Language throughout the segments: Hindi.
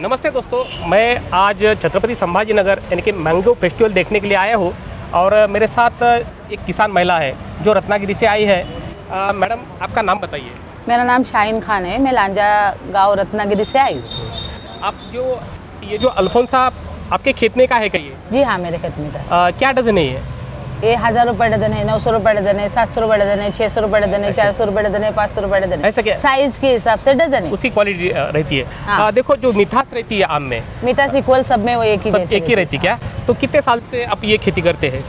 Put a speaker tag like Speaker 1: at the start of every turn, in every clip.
Speaker 1: नमस्ते दोस्तों मैं आज छत्रपति संभाजी नगर यानी कि मैंगो फेस्टिवल देखने के लिए आया हूँ और मेरे साथ एक किसान महिला है जो रत्नागिरी से आई है। मैडम आपका नाम बताइए।
Speaker 2: मेरा नाम शाहीन खान है मैं लांजा गाँव रत्नागिरी से आई हूँ।
Speaker 1: आप जो ये जो अल्फोंसा आपके खेत में का है कहिए
Speaker 2: जी हाँ मेरे खेत में का
Speaker 1: क्या डजन है ये?
Speaker 2: ये हज़ार रुपये डजन है नौ सौ रुपये डजन है सात सौ रुपये डजन है छः सौ रुपये डजन है चार सौ रुपये डजन है पाँच सौ रुपये डजन
Speaker 1: ऐसा क्या?
Speaker 2: है साइज़ के हिसाब से डजन है
Speaker 1: उसकी क्वालिटी रहती है.
Speaker 2: हाँ।
Speaker 1: अ, देखो जो मिठास रहती है आम में
Speaker 2: मीठा सिक्वल सब में वो एक ही
Speaker 1: एक ही रहती क्या? तो कितने साल से आप ये खेती करते हैं?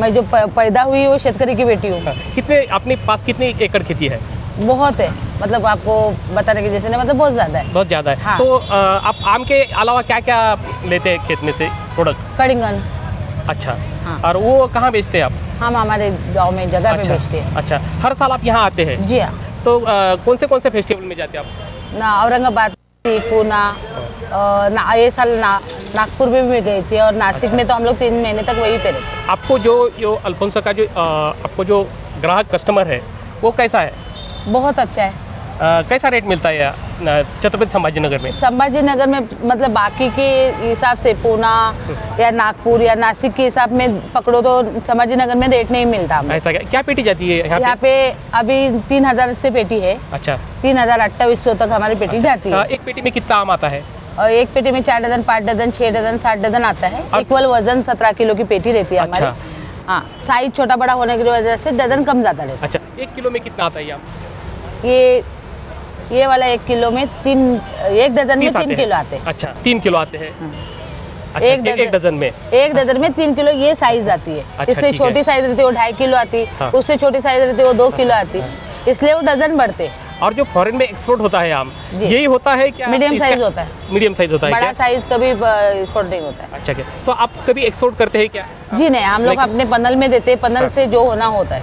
Speaker 2: मैं जो पैदा हुई वो शेतकरी की बेटी हूँ।
Speaker 1: हाँ, कितने अपने पास कितने एकड़ खेती है?
Speaker 2: बहुत है। मतलब आपको बताने की जैसे नहीं मतलब बहुत ज़्यादा है।
Speaker 1: बहुत ज़्यादा है।
Speaker 2: हाँ।
Speaker 1: तो आप आम के अलावा क्या क्या लेते हैं खेत में से? प्रोडक्ट
Speaker 2: कड़िंगन।
Speaker 1: अच्छा।
Speaker 2: हाँ।
Speaker 1: और वो कहाँ बेचते हैं आप?
Speaker 2: हम हमारे गाँव में जगह पे
Speaker 1: अच्छा
Speaker 2: बेचते हैं।
Speaker 1: अच्छा। हर साल आप यहाँ आते हैं?
Speaker 2: जी हाँ।
Speaker 1: तो अ, कौन से कौन से फेस्टिवल में जाते हैं आप?
Speaker 2: ना औरंगाबाद पूना ना ये साल ना नागपुर में भी गई थी और नासिक
Speaker 1: अच्छा।
Speaker 2: में तो हम लोग तीन महीने तक वहीं पे रहते।
Speaker 1: आपको जो जो अल्फोंसा का जो आपको जो ग्राहक कस्टमर है वो कैसा है?
Speaker 2: बहुत अच्छा है।
Speaker 1: अ, कैसा रेट मिलता है छत्रपति संभाजी नगर में?
Speaker 2: संभाजी नगर में मतलब बाकी के हिसाब से पूना या नागपुर या नासिक के हिसाब में पकड़ो तो संभाजी नगर में रेट नहीं मिलता
Speaker 1: ऐसा क्या? क्या पेटी जाती है यहाँ पे?
Speaker 2: पे अभी तीन हज़ार से पेटी है।
Speaker 1: अच्छा।
Speaker 2: तीन हज़ार अट्ठाईस सौ तक हमारी पेटी अच्छा,
Speaker 1: जाती
Speaker 2: है।
Speaker 1: एक पेटी में कितना आम आता है?
Speaker 2: और एक पेटी में चार डजन पाँच डजन छः डजन सात डजन आता है। इक्वल वज़न सत्रह किलो की पेटी रहती है
Speaker 1: अच्छा।
Speaker 2: हमारी हाँ साइज़ छोटा बड़ा होने की वजह से डजन कम ज़्यादा रहता है।
Speaker 1: अच्छा एक किलो में कितना आता है ये
Speaker 2: ये वाला एक किलो में तीन एक डजन में तीन किलो आते हैं।
Speaker 1: अच्छा तीन किलो आते हैं।
Speaker 2: हाँ।
Speaker 1: अच्छा
Speaker 2: एक डजन
Speaker 1: में।
Speaker 2: एक डजन में तीन किलो ये साइज़ आती है।
Speaker 1: अच्छा,
Speaker 2: इससे छोटी साइज़ रहती है वो ढाई किलो आती।
Speaker 1: हाँ।
Speaker 2: उससे छोटी साइज़ रहती है वो दो किलो आती। इसलिए वो डजन बढ़ते
Speaker 1: और जो फॉरेन में एक्सपोर्ट होता है आम यही होता है क्या?
Speaker 2: मीडियम साइज़ होता है।
Speaker 1: मीडियम साइज़ होता है
Speaker 2: बड़ा साइज़ कभी एक्सपोर्ट नहीं होता है।
Speaker 1: अच्छा क्या तो आप कभी एक्सपोर्ट करते हैं क्या?
Speaker 2: जी नहीं हम लोग अपने पनल में देते हैं। पनल
Speaker 1: हाँ।
Speaker 2: से जो होना होता है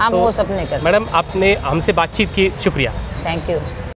Speaker 2: हम
Speaker 1: तो-
Speaker 2: वो सब नहीं करते।
Speaker 1: मैडम आपने हमसे बातचीत की। शुक्रिया।
Speaker 2: Thank you